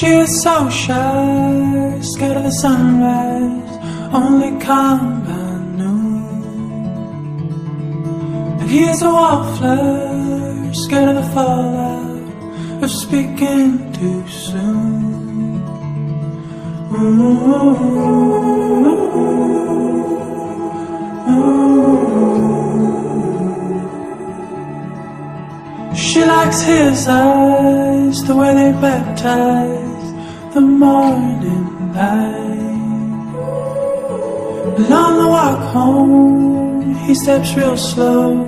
She is so shy, scared of the sunrise, only come by noon. And he is a wallflower, speaking too soon. Ooh, She likes his eyes, the way they baptize the morning light. And on the walk home, he steps real slow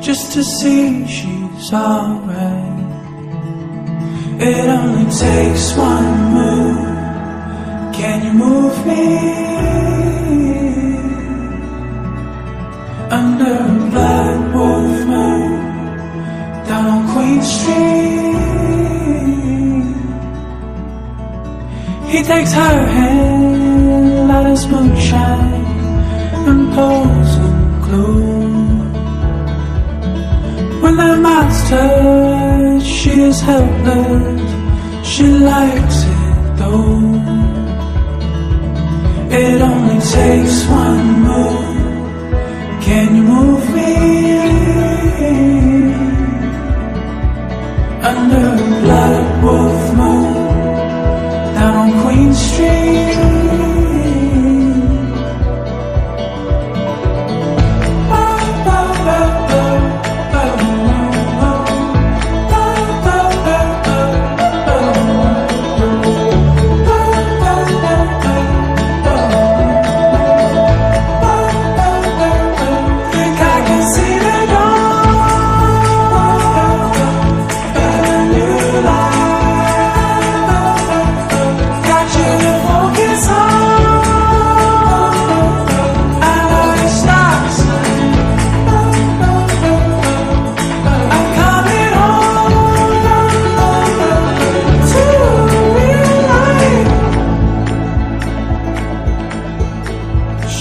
just to see she's alright. It only takes one move. Can you move me? Under a blood wolf moon down on Queen Street. He takes her hand, light as moonshine, and pulls them close. When touch, she is helpless. She likes it though. It only takes one move. Can you move me?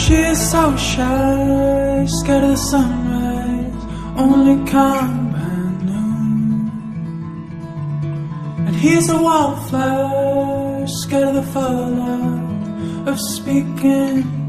She is so shy, scared of the sunrise, only come by noon. And he's a wildflower, scared of the fallout of speaking